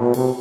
Música